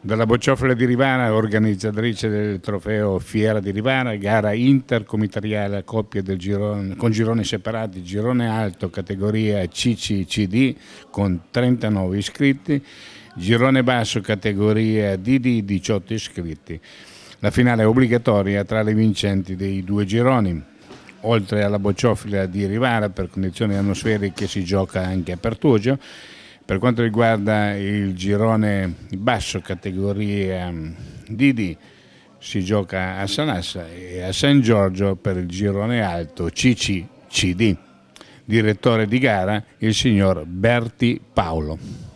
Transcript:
Dalla Bocciofila di Rivana, organizzatrice del trofeo Fiera di Rivana, gara intercomitariale a coppie girone, con gironi separati, girone alto, categoria CCCD con 39 iscritti, girone basso, categoria DD 18 iscritti. La finale è obbligatoria tra le vincenti dei due gironi. Oltre alla bocciofila di Rivara, per condizioni atmosferiche si gioca anche a Pertugio per quanto riguarda il girone basso categoria DD si gioca a Sanassa e a San Giorgio per il girone alto CCCD. Direttore di gara il signor Berti Paolo.